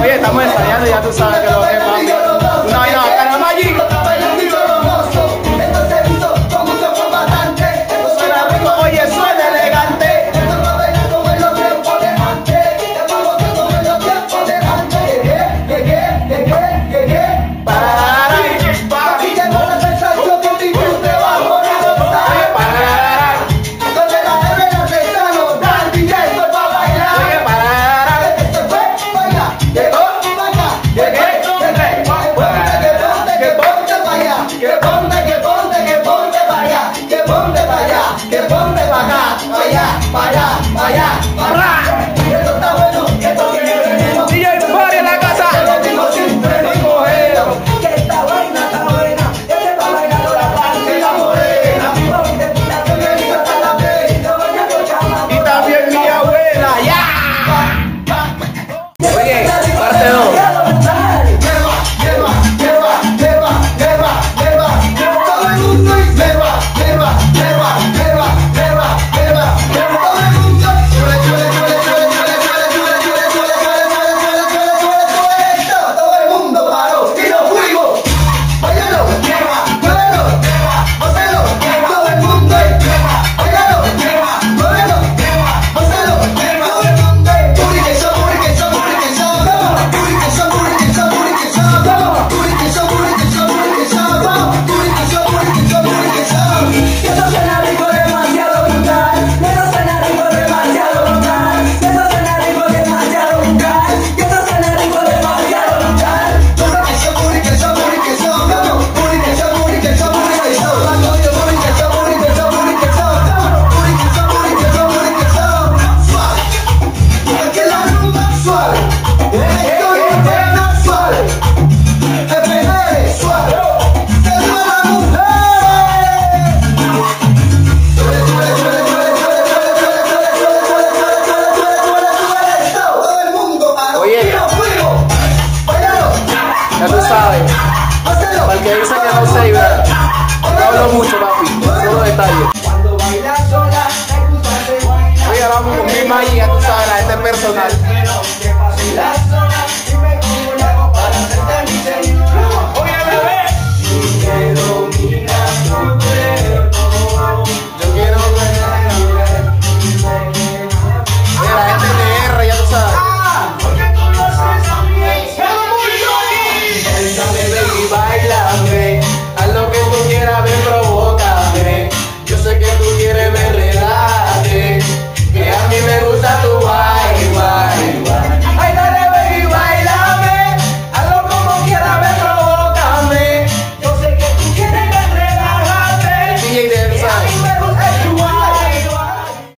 Oye, estamos ensayando, ya tú sabes que lo que allá, para allá, para allá, para para el que dice que no se libera. No hablo mucho,